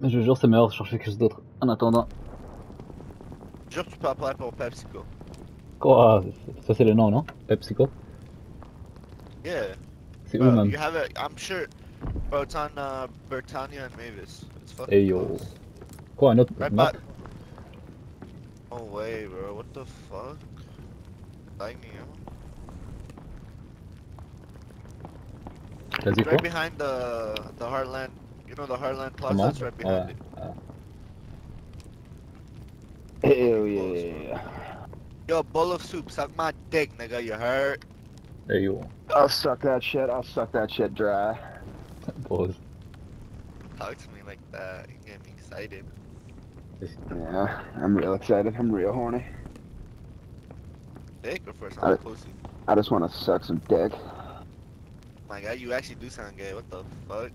Mais je jure, c'est meilleur de chercher quelque chose d'autre. En attendant. Jure tu peux appeler pour PepsiCo. Quoi? Ça, c'est le nom, non? PepsiCo? Yeah. C'est où même you have it. I'm sure. Bro, it's on uh, Britannia and Mavis. It's fucking Hey yo. close. Quoi, un autre Right map? No way, bro. What the fuck? Like me? T'as dit quoi? Right behind the the Heartland. You know the Heartland Plaza. Comment It's right behind Ouais. it. Hell yeah. Yo, bowl of soup. Suck my dick, nigga. You heard? Hey yo. I'll suck that shit. I'll suck that shit dry. Pause. Talk to me like that. You get me excited. Yeah, I'm real excited. I'm real horny. Dick or for some pussy? I just want to suck some dick. My God, you actually do sound gay. What the fuck?